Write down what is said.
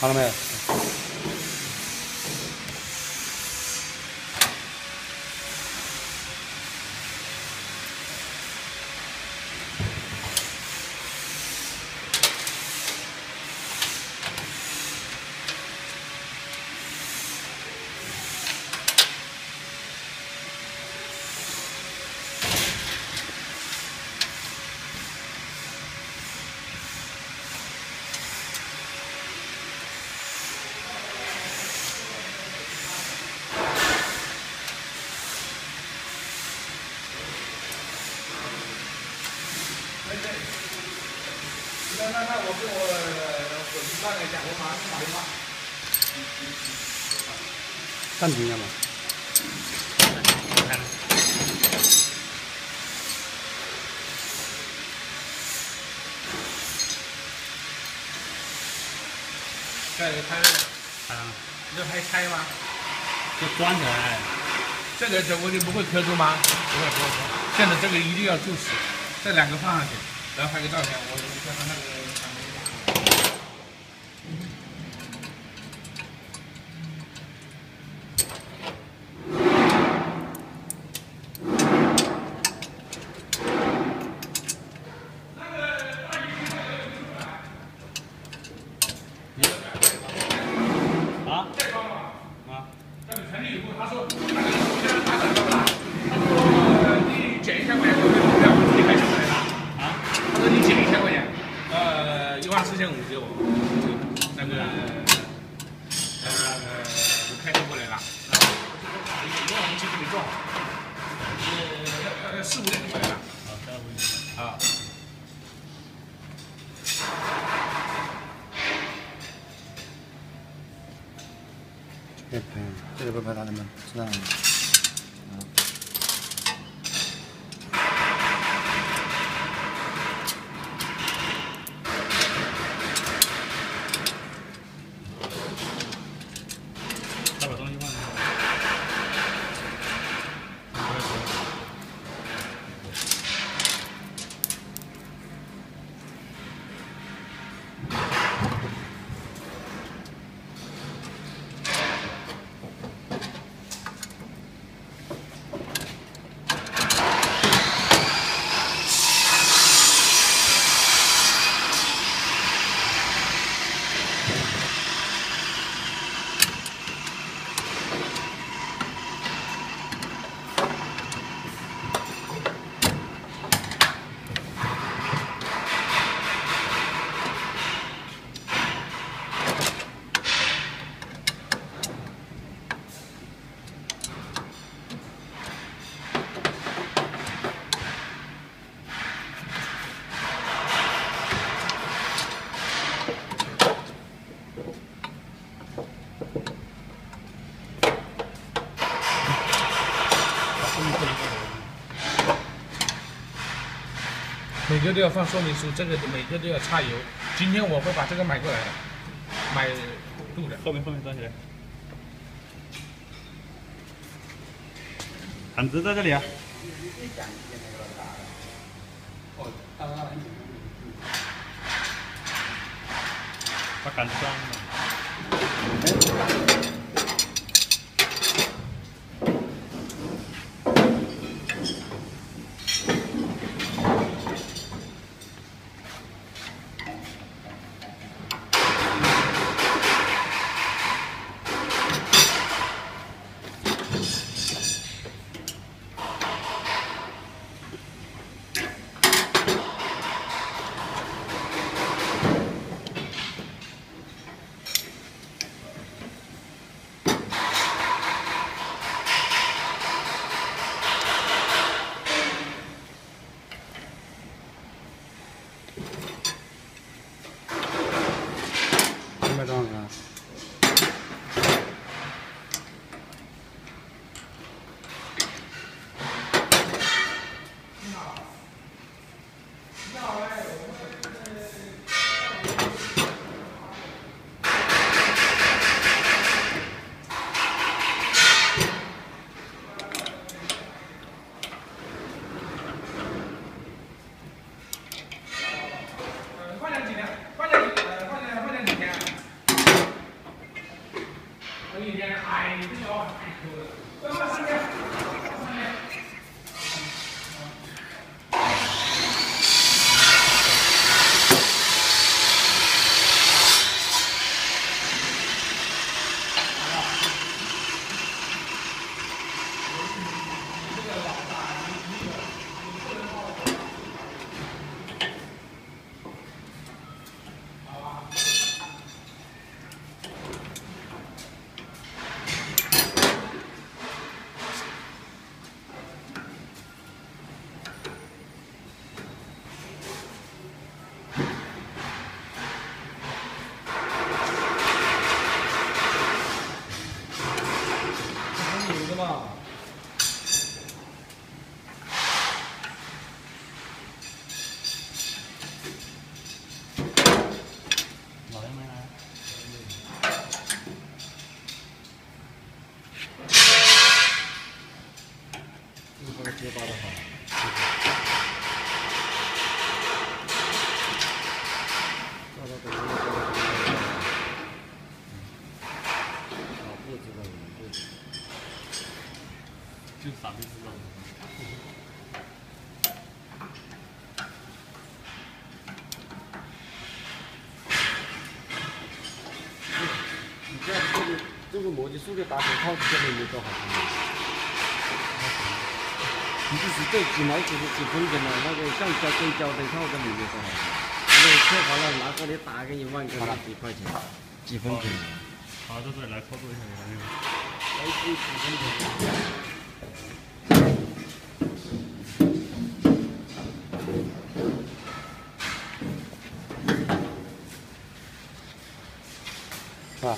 好了没有？那那那我跟我伙计商量一下，我马上打电话。暂停一下吧。这开啊，这还开吗？就关起来。这个这我就不会磕住吗？不会不会不会。现在这个一定要注死，这两个放上去，然后拍个照片，我我看看那个。啊？啊？这个陈立以后，他说，他现在打转到了，他说你减一千块钱，我不要，我自己开车来的。啊？他说你减一千块钱，呃，一万四千五给我，那个，呃，我开车过来了，然后我打了一个一万五，其实没做，呃，要要四五点就过来了，好，下回。啊。别拍，这个不拍他的吗？是这样的。啊。再把东西放进去。每个都要放说明书，这个每个都要擦油。今天我会把这个买过来的，买度的。后面后面装起来。杆子在这里啊。把杆装了。这个结巴的好。照到北京的照到北京的啊，不知道，不知道。就傻逼知道。你这样这个这个逻辑数学打手套子根本没做好。就是这几毛几几分钱的那个橡胶跟胶带套根本没做好。那个切好了拿过来打给你万个几块钱，几分钱。好，在这里来操作一下你的那个。来几几分钱。是吧？